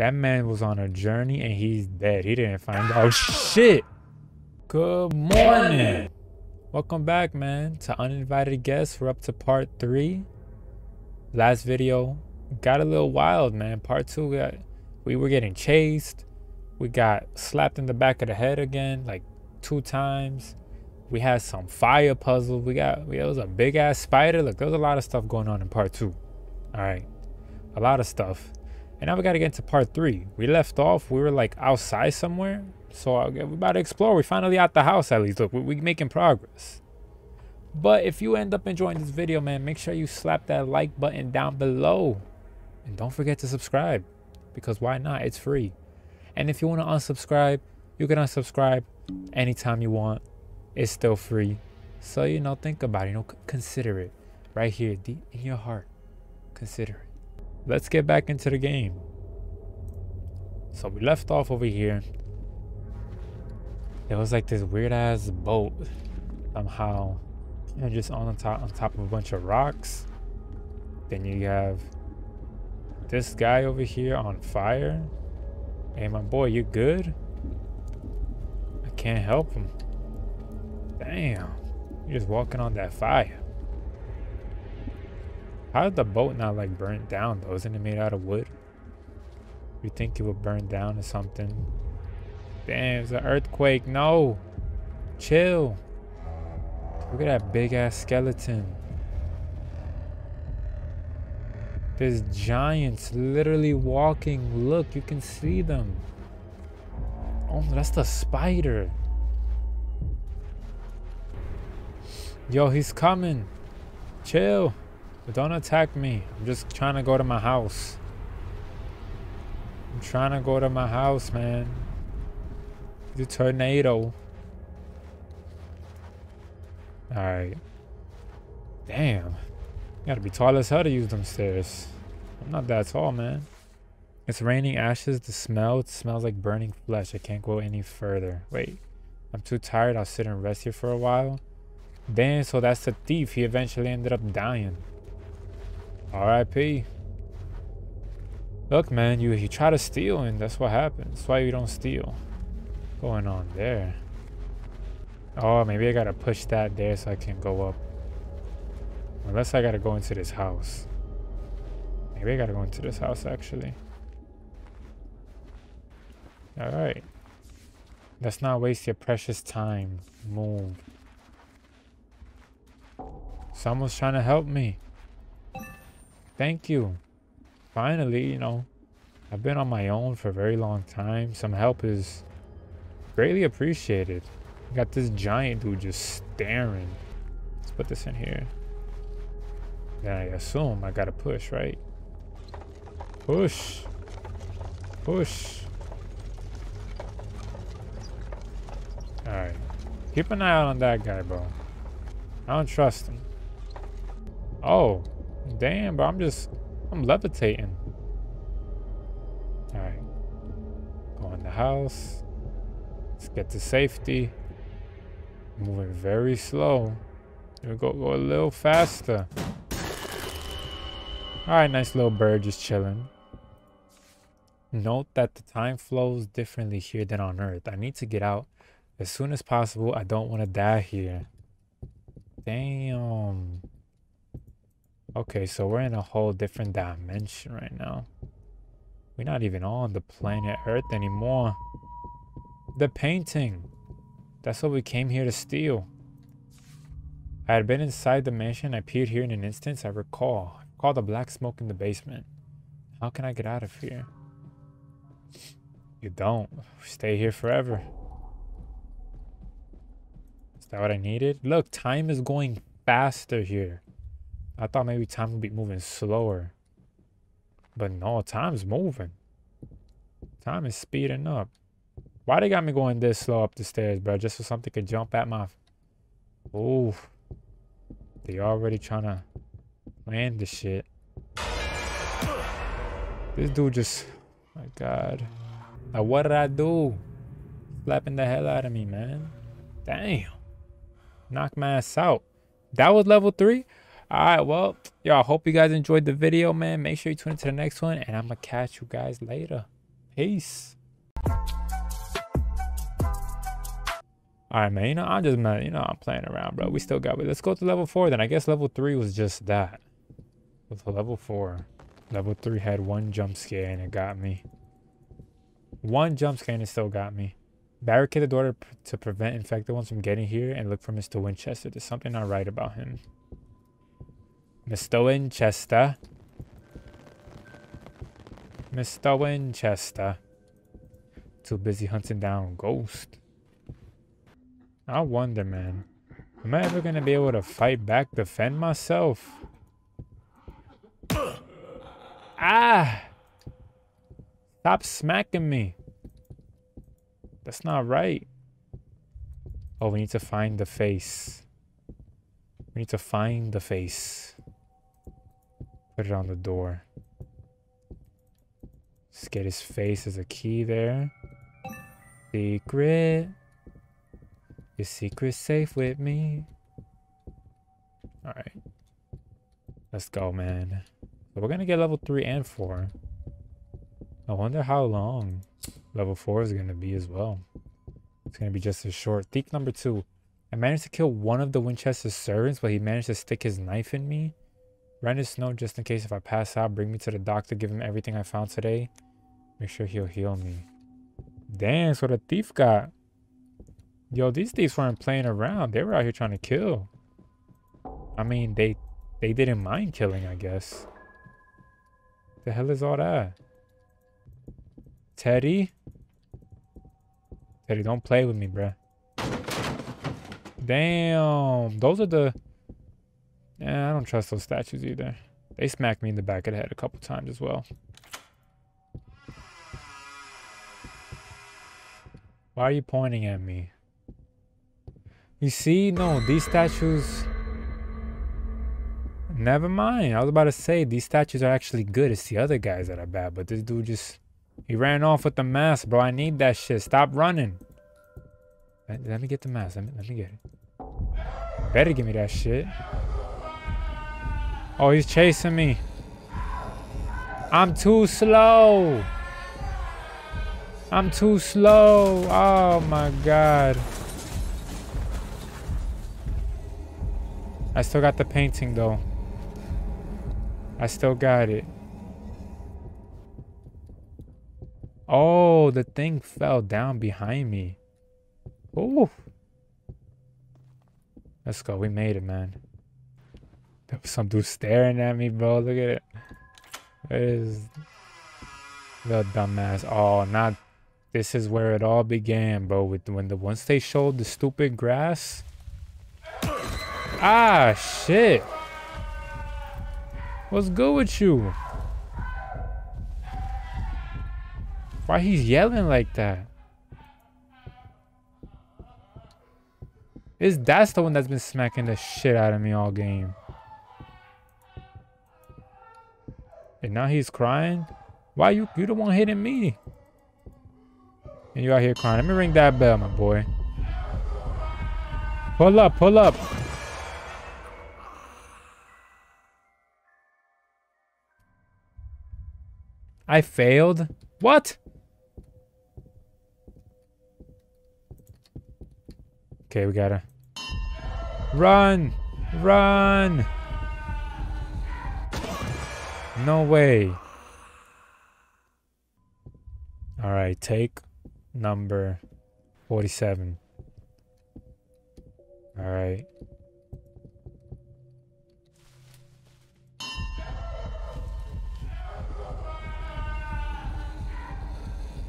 That man was on a journey and he's dead. He didn't find out shit. Good morning. Welcome back, man, to Uninvited Guests. We're up to part three. Last video got a little wild, man. Part two, we, got, we were getting chased. We got slapped in the back of the head again, like two times. We had some fire puzzle. We got, we, it was a big ass spider. Look, there was a lot of stuff going on in part two. All right. A lot of stuff. And now we got to get into part three. We left off, we were like outside somewhere. So uh, we're about to explore. We finally out the house at least. Look, we're we making progress. But if you end up enjoying this video, man, make sure you slap that like button down below. And don't forget to subscribe. Because why not? It's free. And if you want to unsubscribe, you can unsubscribe anytime you want. It's still free. So, you know, think about it. You know, consider it. Right here, deep in your heart. Consider it let's get back into the game. So we left off over here. It was like this weird ass boat somehow And just on the top on top of a bunch of rocks. Then you have this guy over here on fire. Hey my boy, you good? I can't help him. Damn. You're just walking on that fire. How did the boat not like burn down though? Isn't it made out of wood? You think it would burn down or something? Damn, it's an earthquake. No. Chill. Look at that big ass skeleton. There's giants literally walking. Look, you can see them. Oh, that's the spider. Yo, he's coming. Chill. But don't attack me. I'm just trying to go to my house. I'm trying to go to my house, man. The tornado. Alright. Damn. You gotta be tall as hell to use them stairs. I'm not that tall, man. It's raining ashes. The smell, it smells like burning flesh. I can't go any further. Wait. I'm too tired. I'll sit and rest here for a while. Damn, so that's the thief. He eventually ended up dying. R.I.P. Look, man, you you try to steal, and that's what happens. That's why you don't steal. Going on there? Oh, maybe I gotta push that there so I can go up. Unless I gotta go into this house. Maybe I gotta go into this house, actually. Alright. Let's not waste your precious time. Move. Someone's trying to help me. Thank you. Finally, you know, I've been on my own for a very long time. Some help is greatly appreciated. Got this giant dude just staring. Let's put this in here. Then I assume I gotta push, right? Push. Push. Alright. Keep an eye out on that guy, bro. I don't trust him. Oh. Damn, bro. I'm just, I'm levitating. All right. Go in the house. Let's get to safety. Moving very slow. We go, go a little faster. All right, nice little bird just chilling. Note that the time flows differently here than on Earth. I need to get out as soon as possible. I don't want to die here. Damn. Okay, so we're in a whole different dimension right now. We're not even on the planet Earth anymore. The painting. That's what we came here to steal. I had been inside the mansion. I appeared here in an instant. I recall. I recall the black smoke in the basement. How can I get out of here? You don't. Stay here forever. Is that what I needed? Look, time is going faster here. I thought maybe time would be moving slower. But no, time's moving. Time is speeding up. Why they got me going this slow up the stairs, bro? Just so something could jump at my... Ooh. They already trying to land the shit. This dude just... My God. Now what did I do? Slapping the hell out of me, man. Damn. Knock my ass out. That was level 3? All right well y'all hope you guys enjoyed the video man make sure you tune into the next one and i'm gonna catch you guys later Peace. Alright, man. You know, I'm just, man, you know, I'm playing around, bro. We still got it. Let's go to level 4 then. I guess level 3 was just that. With level 4. Level 3 had one jump scare and it got me. One jump scare and it still got me. Barricade the door to, to prevent infected ones from getting here and look for Mr. Winchester. There's something not right about him. Mr. Winchester. Mr. Winchester. Too busy hunting down Ghost. I wonder, man. Am I ever gonna be able to fight back, defend myself? Ah! Stop smacking me. That's not right. Oh, we need to find the face. We need to find the face. Put it on the door. Let's get his face as a key there. Secret. Your secret's safe with me. Alright. Let's go, man. So we're gonna get level 3 and 4. I wonder how long level 4 is gonna be as well. It's gonna be just as short. Thief number 2. I managed to kill one of the Winchester's servants, but he managed to stick his knife in me. Write his note just in case if I pass out, bring me to the doctor, give him everything I found today. Make sure he'll heal me. Damn, so the thief got. Yo, these thieves weren't playing around. They were out here trying to kill. I mean, they they didn't mind killing, I guess. The hell is all that? Teddy? Teddy, don't play with me, bruh. Damn. Those are the... Yeah, I don't trust those statues either. They smacked me in the back of the head a couple times as well. Why are you pointing at me? You see, no, these statues... Never mind. I was about to say, these statues are actually good. It's the other guys that are bad. But this dude just... He ran off with the mask, bro. I need that shit. Stop running. Let, me get the mask. Let me, let me get it. Better give me that shit. Oh, he's chasing me. I'm too slow. I'm too slow. Oh my god. I still got the painting though. I still got it. Oh, the thing fell down behind me. Oh. Let's go. We made it, man. Some dude staring at me, bro. Look at it. Where is the dumbass? Oh, not. This is where it all began, bro. With when the once they showed the stupid grass. Ah, shit. What's good with you? Why he's yelling like that? Is that's the one that's been smacking the shit out of me all game? And now he's crying? Why you you the one hitting me? And you out here crying. Let me ring that bell, my boy. Pull up, pull up. I failed? What? Okay, we gotta... Run! Run! No way. Alright, take number 47. Alright.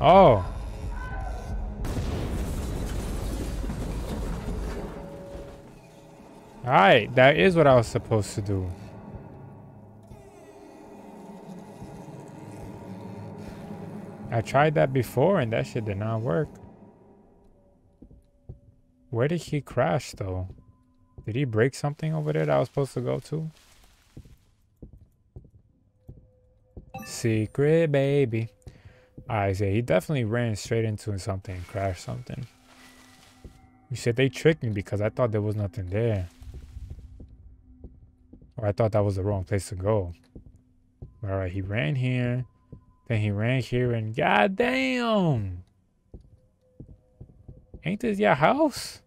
Oh. Alright, that is what I was supposed to do. I tried that before and that shit did not work. Where did he crash though? Did he break something over there that I was supposed to go to? Secret baby. I say he definitely ran straight into something and crashed something. You said they tricked me because I thought there was nothing there. Or I thought that was the wrong place to go. Alright, he ran here. Then he ran here and god damn. Ain't this your house?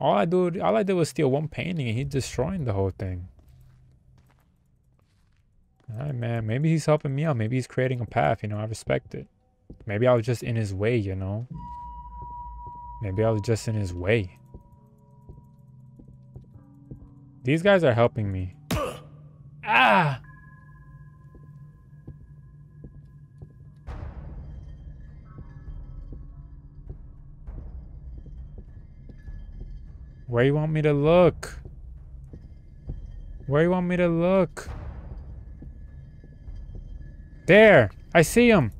All I do, all I did was steal one painting and he's destroying the whole thing. Alright, man. Maybe he's helping me out. Maybe he's creating a path. You know, I respect it. Maybe I was just in his way, you know? Maybe I was just in his way. These guys are helping me. ah! Where you want me to look? Where you want me to look? There! I see him!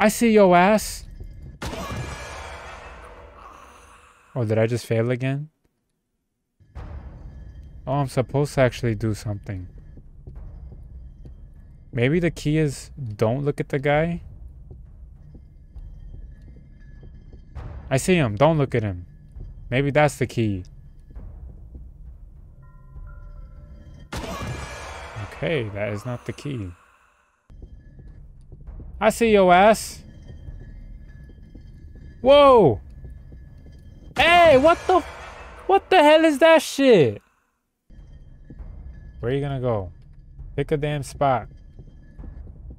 I see your ass! Oh, did I just fail again? Oh, I'm supposed to actually do something. Maybe the key is don't look at the guy? I see him. Don't look at him. Maybe that's the key. Okay, that is not the key. I see your ass. Whoa! Hey, what the... What the hell is that shit? Where are you gonna go? Pick a damn spot.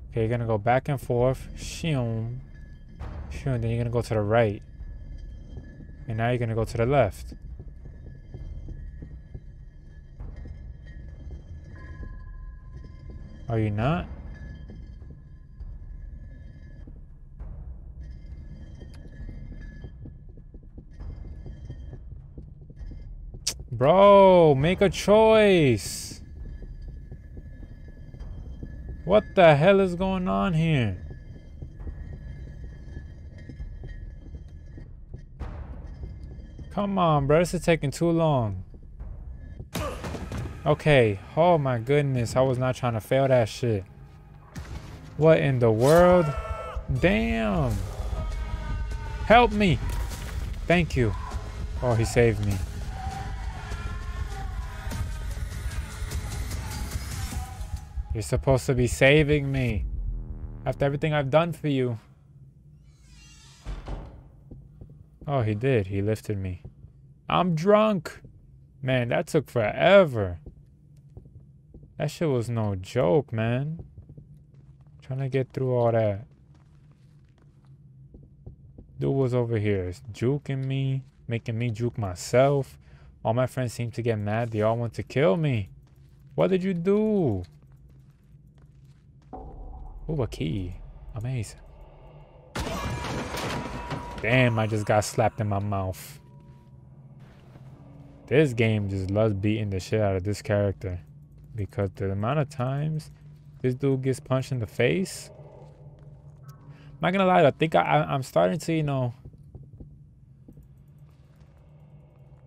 Okay, you're gonna go back and forth. Shoom. Shoom, then you're gonna go to the right. And now you're gonna go to the left. Are you not? Bro, make a choice. What the hell is going on here? Come on, bro. This is taking too long. Okay. Oh my goodness. I was not trying to fail that shit. What in the world? Damn. Help me. Thank you. Oh, he saved me. You're supposed to be saving me. After everything I've done for you. Oh, he did. He lifted me. I'm drunk. Man, that took forever. That shit was no joke, man. Trying to get through all that. Dude was over here juking me, making me juke myself. All my friends seem to get mad. They all want to kill me. What did you do? Ooh, a key. Amazing. Damn, I just got slapped in my mouth. This game just loves beating the shit out of this character. Because the amount of times this dude gets punched in the face. I'm not gonna lie, I think I, I'm starting to, you know,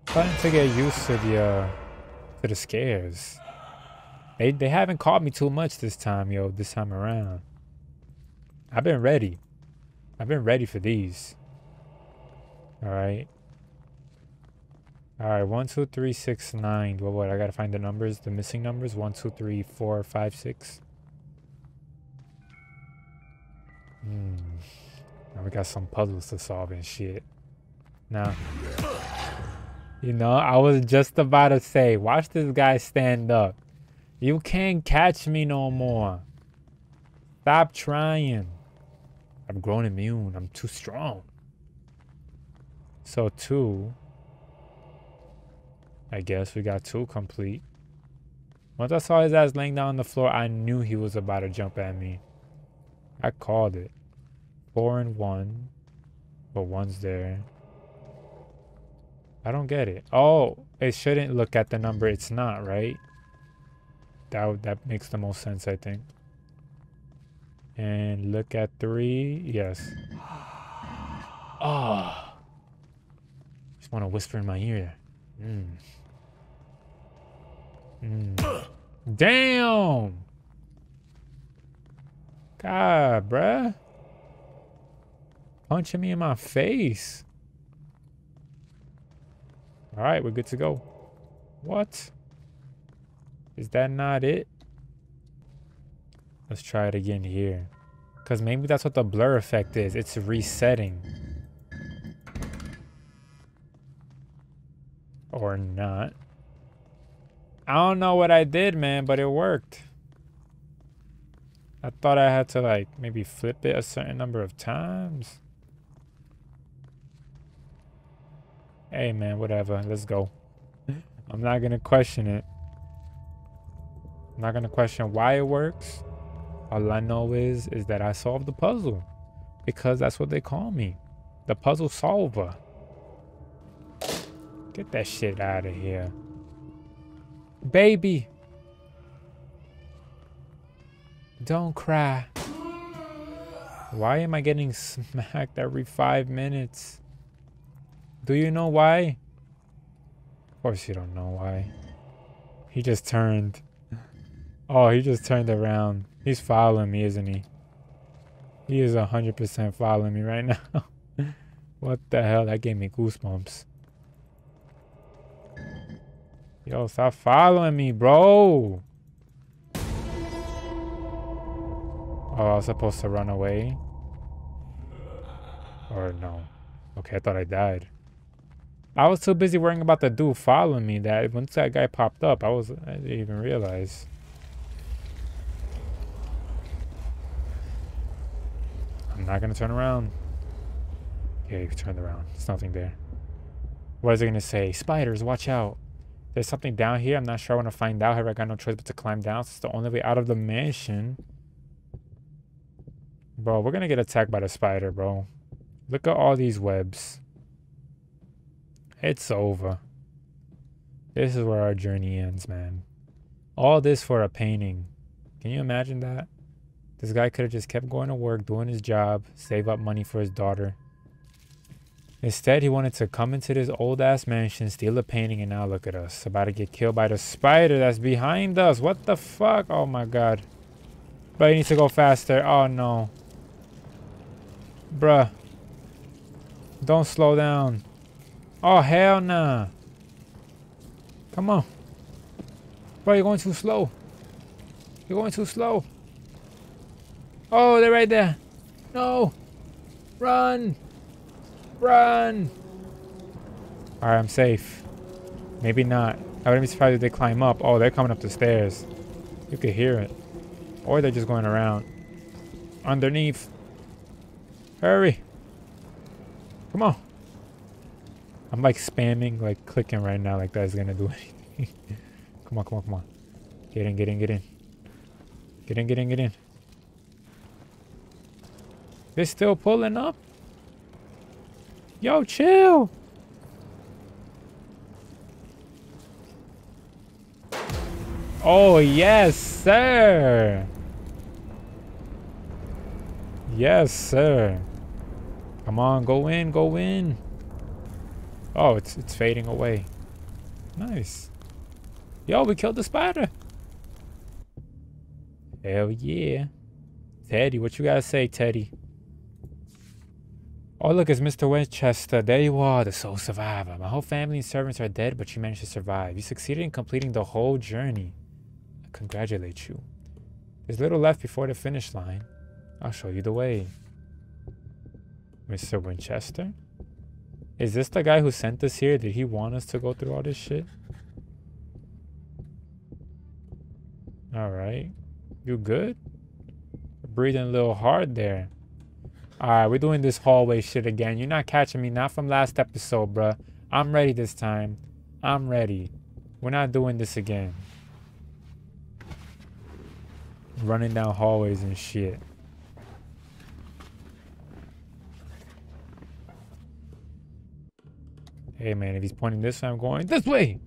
starting to get used to the, uh, to the scares. They, they haven't caught me too much this time, yo, this time around. I've been ready. I've been ready for these. All right. All right, one, two, three, six, nine. Well, what? I gotta find the numbers, the missing numbers. One, two, three, four, five, six. Hmm. Now we got some puzzles to solve and shit. Now, you know, I was just about to say, watch this guy stand up. You can't catch me no more. Stop trying. I've grown immune. I'm too strong. So two. I guess we got two complete. Once I saw his ass laying down on the floor, I knew he was about to jump at me. I called it. Four and one. But one's there. I don't get it. Oh, it shouldn't look at the number. It's not, right? That, that makes the most sense, I think. And look at three. Yes. Oh. Just want to whisper in my ear. Mm. Mm. Damn. God, bruh. Punching me in my face. All right, we're good to go. What? Is that not it? Let's try it again here. Because maybe that's what the blur effect is. It's resetting. Or not. I don't know what I did, man, but it worked. I thought I had to, like, maybe flip it a certain number of times. Hey, man, whatever. Let's go. I'm not going to question it. I'm not going to question why it works. All I know is is that I solved the puzzle because that's what they call me. The puzzle solver. Get that shit out of here. Baby. Don't cry. Why am I getting smacked every five minutes? Do you know why? Of course you don't know why. He just turned. Oh, he just turned around. He's following me, isn't he? He is 100% following me right now. what the hell? That gave me goosebumps. Yo, stop following me, bro. Oh, I was supposed to run away? Or no? Okay, I thought I died. I was too busy worrying about the dude following me that once that guy popped up, I was I didn't even realize. I'm not gonna turn around. Yeah, you turned around. There's nothing there. What is it gonna say? Spiders, watch out. There's something down here. I'm not sure I want to find out. However, I got no choice but to climb down. So it's the only way out of the mansion. Bro, we're gonna get attacked by the spider, bro. Look at all these webs. It's over. This is where our journey ends, man. All this for a painting. Can you imagine that? This guy could have just kept going to work, doing his job, save up money for his daughter. Instead, he wanted to come into this old ass mansion, steal a painting, and now look at us. About to get killed by the spider that's behind us. What the fuck? Oh my god. But he needs to go faster. Oh no. Bruh. Don't slow down. Oh hell nah. Come on. Bro, you're going too slow. You're going too slow. Oh, they're right there. No. Run. Run. Alright, I'm safe. Maybe not. I wouldn't be surprised if they climb up. Oh, they're coming up the stairs. You could hear it. Or they're just going around. Underneath. Hurry. Come on. I'm like spamming, like clicking right now like that's gonna do anything. come on, come on, come on. Get in, get in, get in. Get in, get in, get in. They're still pulling up? Yo, chill. Oh, yes, sir. Yes, sir. Come on, go in, go in. Oh, it's it's fading away. Nice. Yo, we killed the spider. Hell yeah. Teddy, what you gotta say, Teddy? Oh, look, it's Mr. Winchester. There you are, the sole survivor. My whole family and servants are dead, but you managed to survive. You succeeded in completing the whole journey. I congratulate you. There's little left before the finish line. I'll show you the way. Mr. Winchester? Is this the guy who sent us here? Did he want us to go through all this shit? Alright. You good? Breathing a little hard there. Alright, we're doing this hallway shit again. You're not catching me, not from last episode, bruh. I'm ready this time. I'm ready. We're not doing this again. Running down hallways and shit. Hey man, if he's pointing this way, I'm going this way.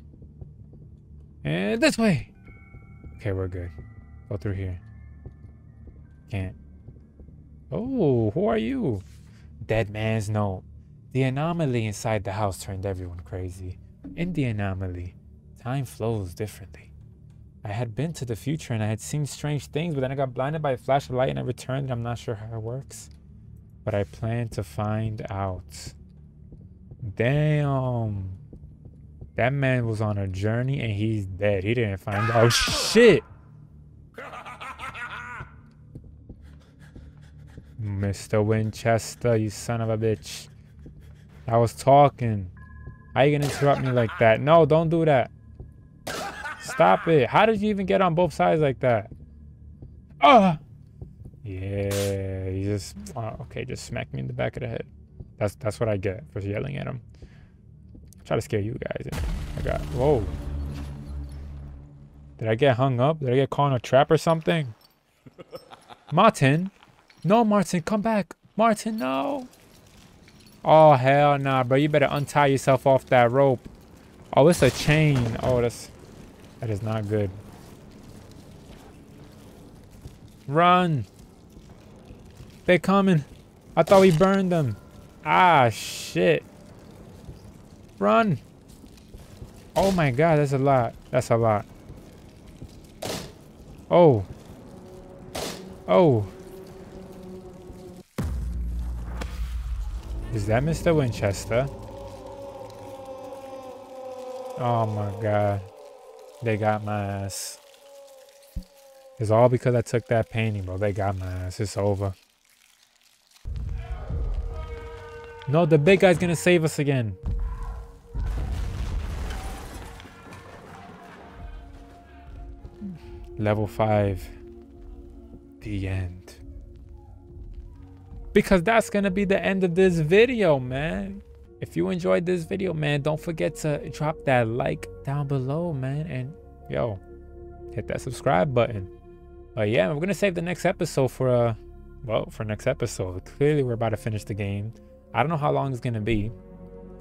And this way. Okay, we're good. Go through here. Can't. Oh, who are you? Dead man's note. The anomaly inside the house turned everyone crazy. In the anomaly, time flows differently. I had been to the future and I had seen strange things, but then I got blinded by a flash of light and I returned. I'm not sure how it works. But I plan to find out. Damn. That man was on a journey and he's dead. He didn't find out Oh, shit. Mr. Winchester, you son of a bitch. I was talking. How you gonna interrupt me like that? No, don't do that. Stop it. How did you even get on both sides like that? Ah! Yeah, he just... Okay, just smack me in the back of the head. That's that's what I get for yelling at him. Try to scare you guys. I got... Whoa. Did I get hung up? Did I get caught in a trap or something? Martin? No, Martin, come back. Martin, no. Oh, hell nah, bro. You better untie yourself off that rope. Oh, it's a chain. Oh, that's... That is not good. Run. They're coming. I thought we burned them. Ah, shit. Run. Oh my god, that's a lot. That's a lot. Oh. Oh. Is that Mr. Winchester? Oh my god. They got my ass. It's all because I took that painting, bro. They got my ass. It's over. No, the big guy's gonna save us again. Level 5. The end. Because that's gonna be the end of this video, man. If you enjoyed this video, man, don't forget to drop that like down below, man. And, yo, hit that subscribe button. But yeah, we're gonna save the next episode for, uh, well, for next episode. Clearly, we're about to finish the game. I don't know how long it's gonna be.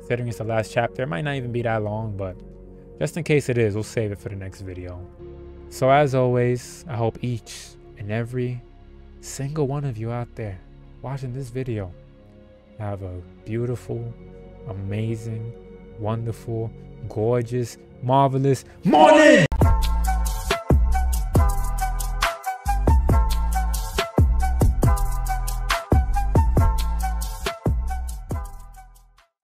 Considering it's the last chapter, it might not even be that long, but just in case it is, we'll save it for the next video. So as always, I hope each and every single one of you out there watching this video have a beautiful, amazing, wonderful, gorgeous, marvelous morning!